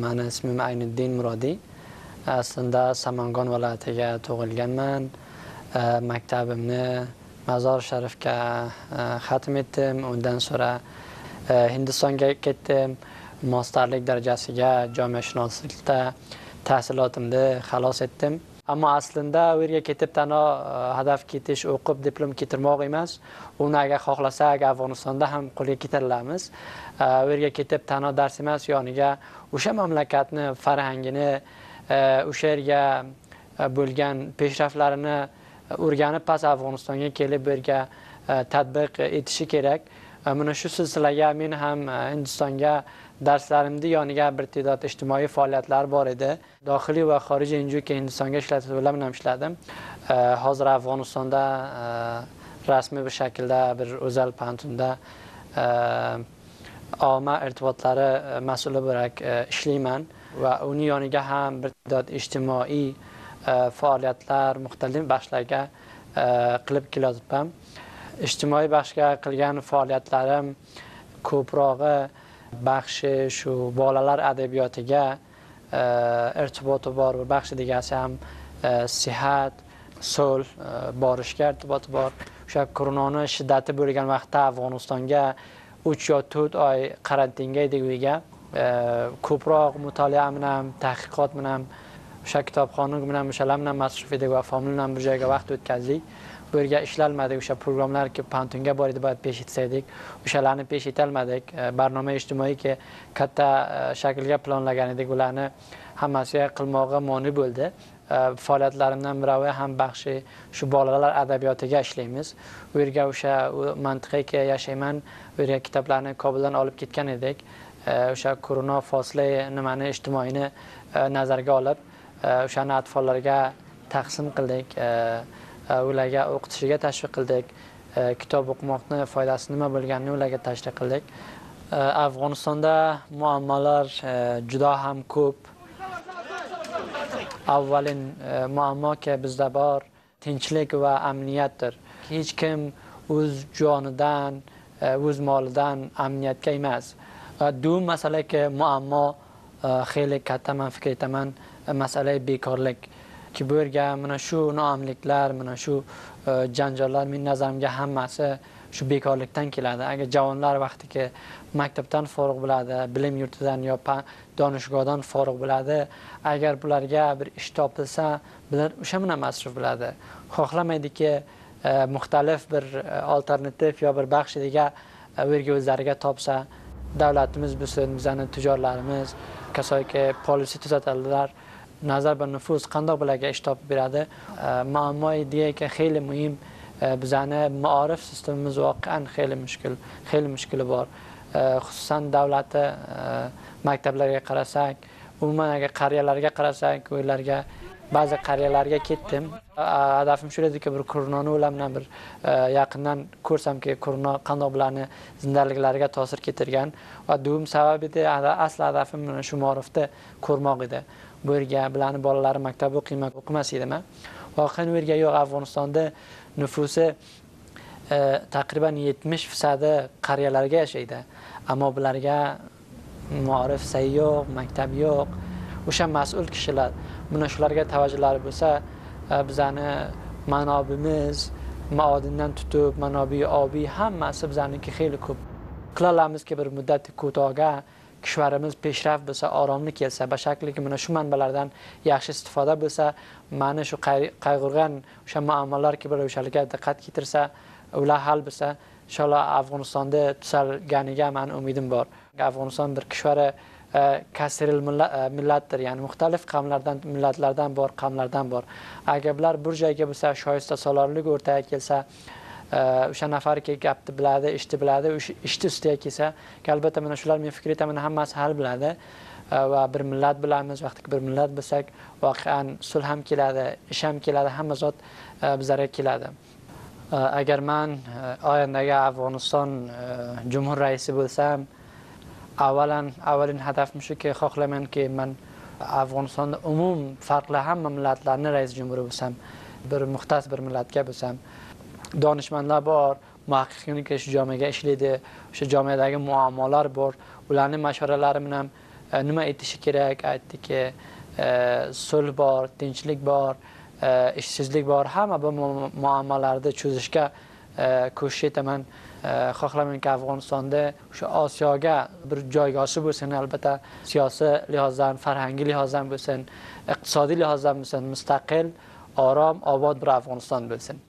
mani ismim ayniddin murodiy. Aslida samangon viloyatiga tug'ilganman. E, maktabimni mazor sharifga e, xatm etdim. Undan so'ra e, hindistonga ketdim. Mostarlik darajasiga jomiyashunoslikda tahsilotimni xalos etdim. Ammo aslida u yerga ketib tano e, hadaf ketish o'qib diplom ketirmoq emas. Uni agar xohlasak afg'onistonda ham qo'lga keltiramiz e, u yerga ketib tano dars emas yoniga o'sha mamlakatni farhangini e, o'sha yerga bo'lgan peshraftlarini o'rganib past afg'onistonga kelib bu yerga tadbiq etishi kerak. Mana shu silsilaga men ham hindistonga darslarimni yoniga bir ta'dod ijtimoiy faoliyatlar bor edi. Dohiliy va xorijiy njuki hindistonga ishlatuvlar bilan ishladim. Hozir afg'onistonda rasmiy bir shaklda bir o'zal pantunda omma irtibotlari e, mas'uli bo'lak e, ishlayman va uni yoniga ham bir ta'dod ijtimoiy e, faoliyatlar muxtalif bashlarga qilib kelyapman ijtimoiy baxshga qilgan faoliyatlarim ko'prog'i بخشش شو بالالر ادبیات گه ارتباط بار و بخش دیگه از هم سیحت سول بارش کرد با بار. شاید کرونا نش داده بودی وقت تا وانستان گه چه یا توت آی کارانتینگه دیگه. گه کوبراق مطالعه منم تحقیقات منم شاید کتابخانه منم مشلمنم مصرفی دیگه فامل منم بر جای وقت توت کردی bu yerga ishlalmadik o'sha programmalarki pantunga bor edi boya pesh etsa edik o'shalarni pesh etolmadik barnoma ijtimoiyki katta e, shaklga planlagan edik. Ularni hammasiga qilmog'i moni bo'ldi. E, Faoliyatlarimdan biravi ham baxshi shu bolalar adabiyotiga ishlaymiz. U yerga o'sha mantiqaga yashayman u yerga kitoblarni kobuldan olib ketgan edik. E, o'sha korona fosli nimani ijtimoiyni nazarga olib o'shani atfollarga taqsim qildik. Э, ularga o'qitishiga tashviq qildik. Э, kitob o'qimoqni foydasi nima bo'lganini ularga tashviq qildik. Э, Afg'onistonda muammolar juda ham ko'p. Avvalin muammoki bizda bor tinchlik va amniyatdir. Hech kim o'z jonidan e, o'z molidan amniyatga emas. Du masalaki muammo xeyli katta man fikr aytaman e, masala bekorlik. Ki bu yerga mana shu noamliklar mana shu e, janjollar meni nazarimga hammasi shu bekorlikdan keladi. Agar javonlar vaqtiki maktabdan forig' bo'ladi bilim yurtidan yo donishgohdan forig' bo'ladi agar bularga bir ish topilsa bular o'sha bilan masruf bo'ladi. Xohlamaydiki e, muxtalif bir e, alternativ yo bir baxshiga u yerga o'zlariga topsa davlatimiz bo'lsin bizani tujorlarimiz kasoyki polisi tuzatadilar nazar va nufuz qandoq bularga ish topib beradi? Muammo ideyaki xeyli muhim. Bizani maorif sistemimiz voqean xeyli mushkul xeyli mushkuli bor. Xususan davlati maktablarga qarasak umuman agar qariyalarga qarasak uylarga ba'zi qariyalarga ketdim. Hadafim shu ediki bir kurnoni ular bilan bir e, yaqindan ko'rsamki kurno qandoq bularni zindaliklariga ta'sir keltirgan. Va dum sabab edi asli hadafim mana shu maorifni ko'rmoq edi. Bu yerga bularni bolalari maktab o'qiyman o'qimas edimi? Voqean u yerga yo'q afg'onistonda nufusi e, taqriban yetmish fisadi qariyalarga yashaydi. Ammo bularga muorif say yo'q maktab yo'q. O'sha mas'ul kishilar mana shularga tavajjuhlari bo'lsa e, bizani manobimiz maodindan tutib manobi obiy hammasi bizaniki xeyli ko'p. Qila olamizki bir muddati ko'toga kishvarimiz peshraft bo'lsa oromlik kelsa bashakliki mana shu manbalardan yaxshi istifoda bo'lsa mana shu qayg'urgan o'sha muammolar bir o'shalarga diqqat keltirsa ular hal bo'lsa inshaalloh afg'onistonda tuzalganiga mani umidim bor. Afg'oniston bir kishvari kasril millatdir ya'ni muxtalif qavmlardan millatlardan bor qavmlardan bor agar bular bir joyga bo'lsa shoyista solorlik o'rtaga kelsa э, o'sha nafarki gapni biladi ishni biladi o'sha ishni ustiga kelsa albatta mana shular men fikr etaman hammasi hal biladi. Э, va bir millat bilamiz vaqti bir millat bo'lsak voqean sulh ham keladi ish ham keladi hamma zot э, bizlarga keladi. Agar man oyandagi afg'oniston jumhur raisi bo'lsam avvalan avvalin hadafim shuki xohlamanki man afg'onistonda umum farqli hamma millatlarni rais jumhuri bo'lsam bir muxtas bir millatga bo'lsam donishmandlar bor muhaqqiqniki shu jomeaga ishlaydi o'sha jomeadagi muammolar bor. Ularni mashvaralari bilan e, nima aytishi kerak? Aytdiki e, sulh bor tinchlik bor e, ishsizlik bor. Hamma bu muammolarni cho'zishga ko'shish etaman Э, xohlamanki afg'onistonda o'sha osiyoga bir joygoshi bo'lsin albatta siyosiy lihozdan farhangiy lihozdan bo'lsin iqtisodiy lihozdan bo'lsin mustaqil orom obod bir afg'oniston bo'lsin.